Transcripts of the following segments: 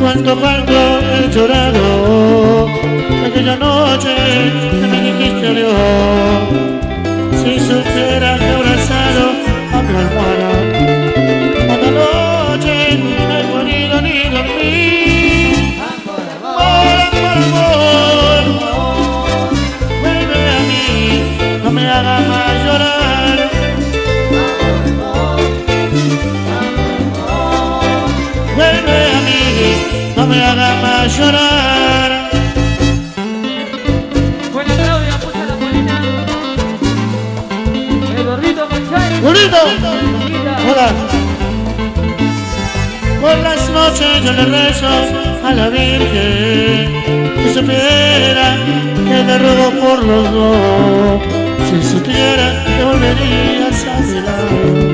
Cuánto, cuánto he llorado aquella noche que me dijiste adiós. Me hagas más llorar. Buena Claudia, la polina. Eduardito Manchay. ¡Bonito! Linda. Hola. Por las noches yo le rezo a la Virgen que supiera que le ruego por los dos. Si supiera que volverías a mi lado,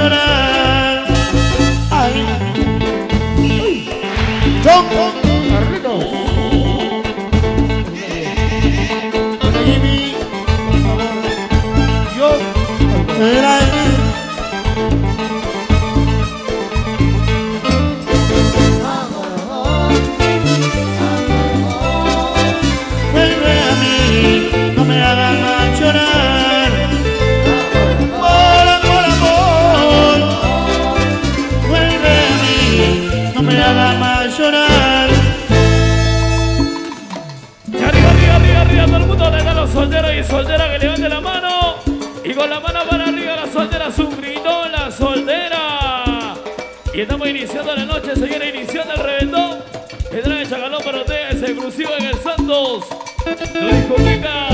llorar. Ay, John, Por favor. Yo. Y estamos iniciando la noche, señora, iniciando el reventón. Que trae Chacalón para ustedes, exclusivo en el Santos. Dijo Kika.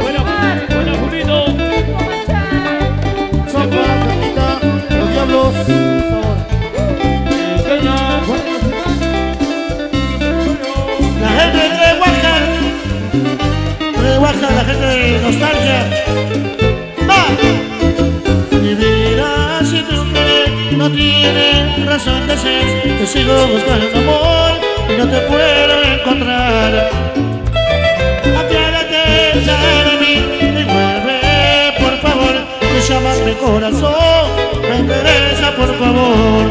Buena, buena, Julito. Los diablos. La gente de Oaxaca, de Oaxaca, la gente de nostalgia. Razón de ser. Te sigo buscando amor y no te puedo encontrar. Apiádate ya de mí y vuelve, por favor. Me llamas mi corazón, me interesa, por favor.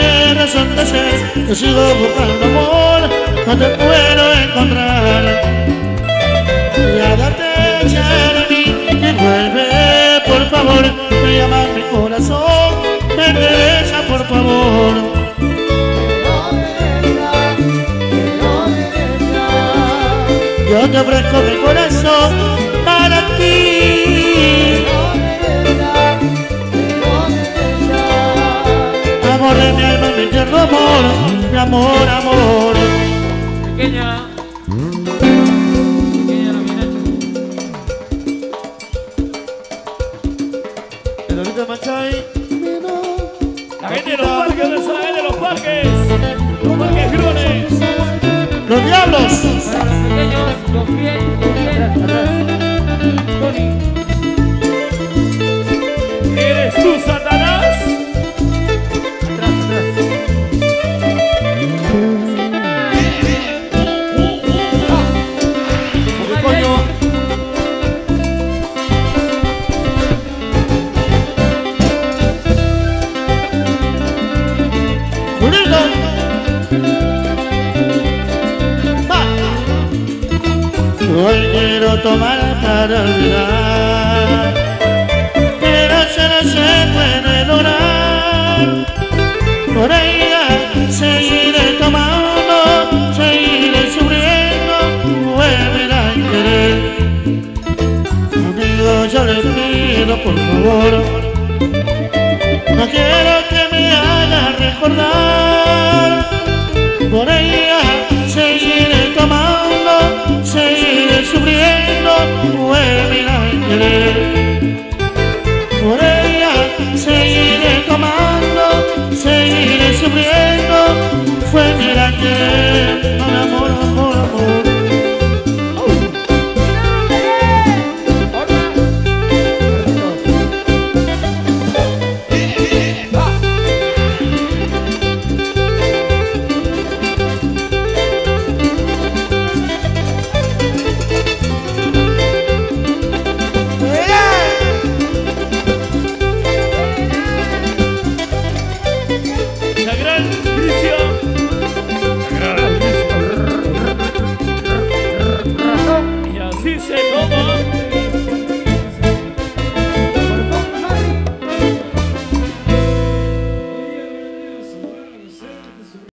Tiene razón de ser. Yo sigo buscando amor, no te puedo encontrar. Ya date de mí y vuelve, por favor. Me llama mi corazón, me interesa, por favor. Yo te ofrezco mi corazón amor, amor. quiero tomar para olvidar. Quiero ser bueno en orar. Por ella seguiré tomando, seguiré sufriendo, volverá a querer. Amigo, yo les pido por favor. No quiero que me haga recordar. Por ella Por ella seguiré tomando, seguiré sufriendo, fue mi la dice